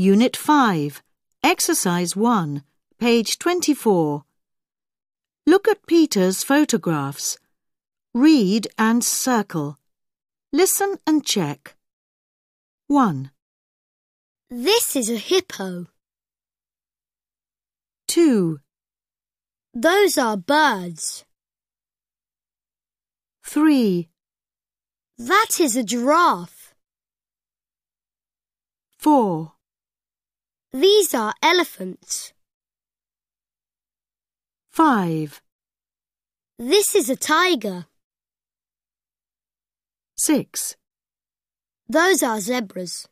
Unit 5, Exercise 1, page 24. Look at Peter's photographs. Read and circle. Listen and check. 1, This is a hippo. 2, Those are birds. 3, That is a giraffe. 4, These are elephants. 5, This is a tiger. 6. Those are zebras.